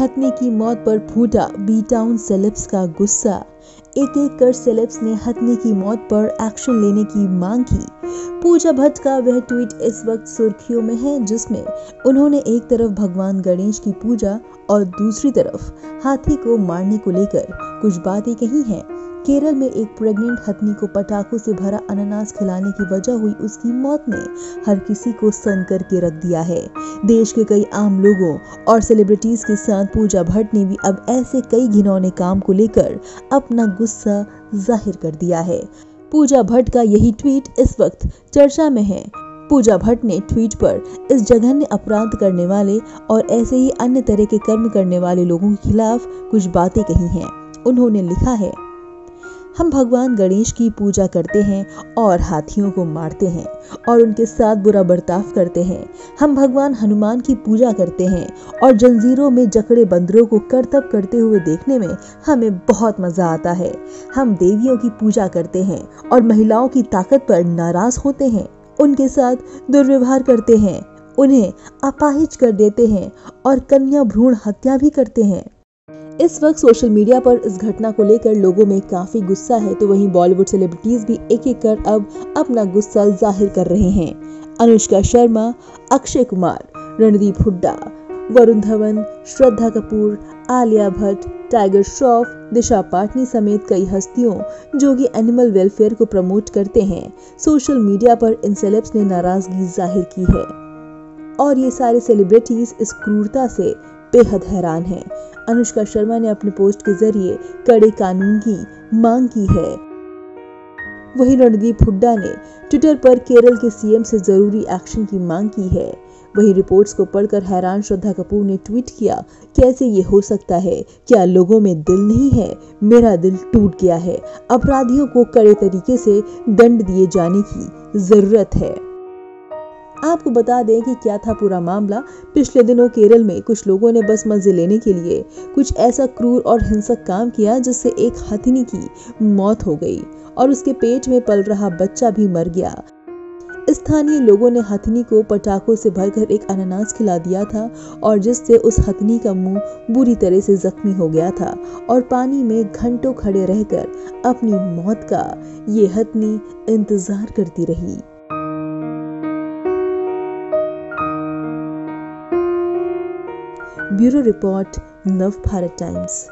हथनी की मौत पर फूटा बी टाउन सेलेब्स का गुस्सा। एक एक कर सेलेब्स ने हथनी की मौत पर एक्शन लेने की मांग की। पूजा भट्ट का वह ट्वीट इस वक्त सुर्खियों में है, जिसमें उन्होंने एक तरफ़ भगवान गणेश की पूजा और दूसरी तरफ़ हाथी को मारने को लेकर कुछ बातें कही हैं। केरल में एक प्रेग्नेंट हथनी को पटाखों से भरा अनानास खिलाने की वजह हुई उसकी मौत ने हर किसी को सन करके रख दिया है। देश के कई आम लोगों और सेलिब्रिटीज के साथ पूजा भट्ट ने भी अब ऐसे कई घिनौने काम को लेकर अपना गुस्सा ज़ाहिर कर दिया है। पूजा भट्ट का यही ट्वीट इस वक्त चर्चा में है। पूजा भट्ट ने ट्वीट पर इस जघन्य अपराध करने वाले और ऐसे ही अन्य तरह के कर्म करने वाले लोगों के खिलाफ कुछ बातें कही हैं। उन्होंने लिखा है हम भगवान गणेश की पूजा करते हैं और हाथियों को मारते हैं और उनके साथ बुरा बर्ताव करते हैं। हम भगवान हनुमान की पूजा करते हैं और जंजीरों में जकड़े बंदरों को करतब करते हुए देखने में हमें बहुत मज़ा आता है। हम देवियों की पूजा करते हैं और महिलाओं की ताकत पर नाराज़ होते हैं। उनके साथ दुर्व्यवहार करते हैं। उन्हें अपाहिज कर देते हैं और कन्या भ्रूण हत्या भी करते हैं। इस वक्त सोशल मीडिया पर इस घटना को लेकर लोगों में काफ़ी गुस्सा है तो वहीं बॉलीवुड सेलिब्रिटीज भी एक एक कर अब अपना गुस्सा ज़ाहिर कर रहे हैं। अनुष्का शर्मा, अक्षय कुमार, रणदीप हुड्डा, वरुण धवन, श्रद्धा कपूर, आलिया भट्ट, टाइगर श्रॉफ, दिशा पाटनी समेत कई हस्तियों, जो कि एनिमल वेलफेयर को प्रमोट करते हैं। सोशल मीडिया पर इन सेलेब्स ने नाराज़गी ज़ाहिर की है। और ये सारे सेलिब्रिटीज इस क्रूरता से बेहद हैरान हैं। अनुष्का शर्मा ने अपने पोस्ट के ज़रिए कड़े कानून की मांग की है। वहीं रणदीप हुड्डा ने ट्विटर पर केरल के सीएम से ज़रूरी एक्शन की मांग की है। वही रिपोर्ट्स को पढ़कर हैरान श्रद्धा कपूर ने ट्वीट किया, कैसे ये हो सकता है? क्या लोगों में दिल नहीं है? मेरा दिल टूट गया है। अपराधियों को कड़े तरीके से दंड दिए जाने की ज़रूरत है। आपको बता दें कि क्या था पूरा मामला। पिछले दिनों केरल में कुछ लोगों ने बस मज़े लेने के लिए कुछ ऐसा क्रूर और हिंसक काम किया जिससे एक हथिनी की मौत हो गई और उसके पेट में पल रहा बच्चा भी मर गया। स्थानीय लोगों ने हथनी को पटाखों से भरकर एक अनानास खिला दिया था और जिससे उस हथनी का मुँह बुरी तरह से जख्मी हो गया था और पानी में घंटों खड़े रहकर अपनी मौत का ये हथनी इंतज़ार करती रही। Bureau Report, Love Bharat Times.